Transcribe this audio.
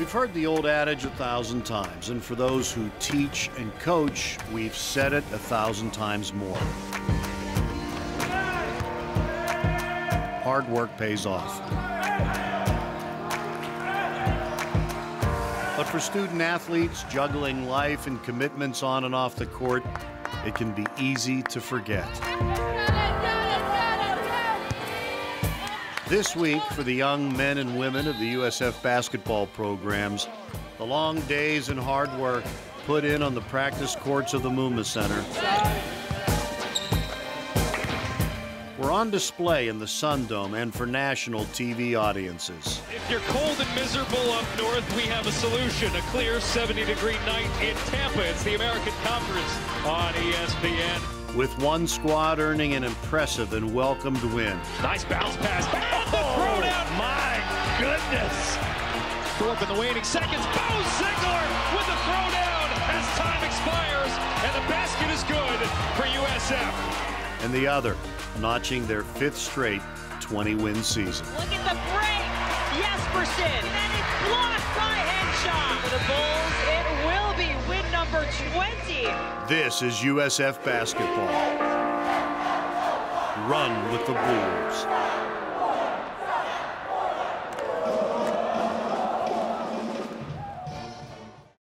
We've heard the old adage a thousand times, and for those who teach and coach, we've said it a thousand times more. Hard work pays off. But for student athletes juggling life and commitments on and off the court, it can be easy to forget. This week, for the young men and women of the USF basketball programs, the long days and hard work put in on the practice courts of the Muma Center were on display in the Sun Dome and for national TV audiences. If you're cold and miserable up north, we have a solution. A clear 70 degree night in Tampa. It's the American Conference on ESPN with one squad earning an impressive and welcomed win. Nice bounce pass. Oh, the throwdown. Oh, my goodness. Thorpe in the waning seconds. Bo Zeigler with the throwdown as time expires, and the basket is good for USF. And the other, notching their fifth straight 20-win season. Look at the break. Jespersen. And it's blocked by Henshaw. This is USF basketball. Run with the Bulls.